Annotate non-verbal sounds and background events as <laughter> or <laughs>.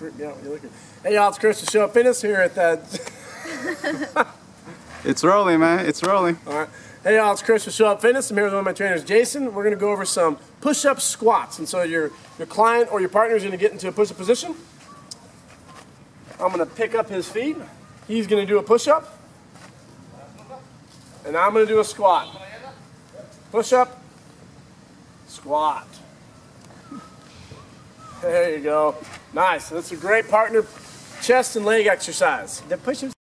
Yeah, you're looking. Hey, y'all, it's Chris with Show Up Fitness here at that. <laughs> It's rolling, man. It's rolling. All right. Hey, y'all, it's Chris with Show Up Fitness. I'm here with one of my trainers, Jason. We're going to go over some push-up squats. And so your, your client or your partner is going to get into a push-up position. I'm going to pick up his feet. He's going to do a push-up. And I'm going to do a squat. Push-up, squat. There you go. Nice. That's a great partner chest and leg exercise. The push-ups